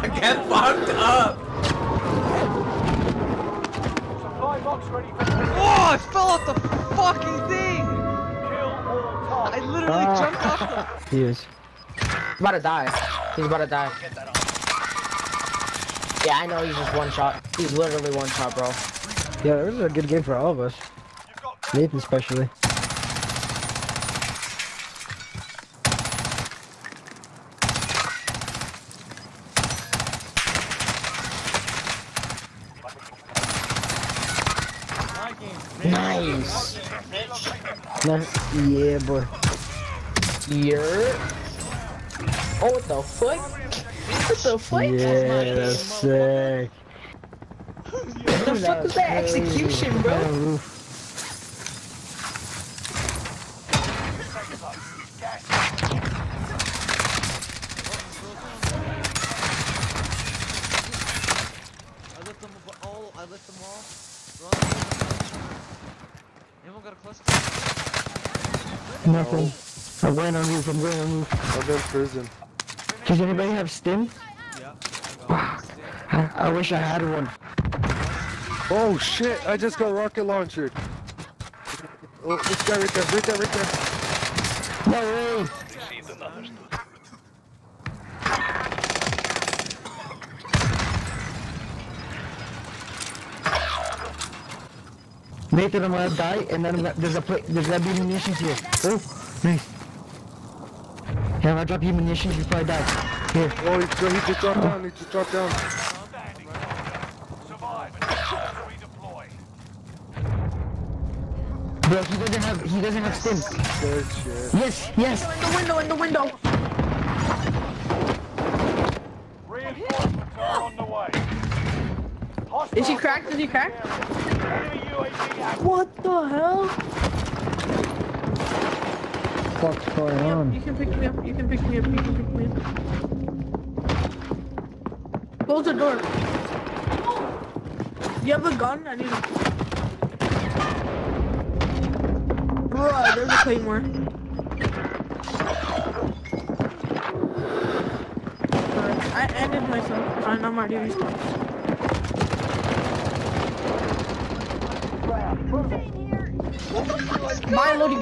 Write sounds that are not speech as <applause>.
<laughs> Get fucked up! Supply box ready for delivery. Oh, I fell off the fucking thing! Kill all I literally Ah. jumped off the. <laughs> He is. He's about to die. He's about to die. Yeah, I know he's just one shot. He's literally one shot, bro. Yeah, this is a good game for all of us. Nathan especially. Nice. Nice. Yeah, boy. Here. Oh, what the fuck? What the fuck? Yeah, that's sick. What the fuck was that execution, bro? I lit them all. I lit them all. Run. Anyone got a cluster? Nothing. I'm going on roof. I'm going on roof. I'm in prison. Does anybody have stim? Yeah. I, I wish I had one. Oh shit! I just got rocket launcher. Oh, this guy right there, right there, right there. No way. Nathan, I'm gonna die, and then gonna, there's a pla there's gonna be munitions here. Oh, nice. Yeah, I'll drop you munitions before I die. Here. Oh, he, he just dropped down. He just dropped down. standing. Survive and redeploy. Bro, he doesn't have he doesn't have stim. Good shit. Yes, yes. In the window, in the window. Reinforcements are on the way. Is he cracked? Is he cracked? Enemy UAV active. What the hell? What's going on? You can pick me up. You can pick me up. You can pick me up. Close the door. You have a gun? I need a... Bro, there's a claymore. Alright, I ended myself. I'm already respawned. My loading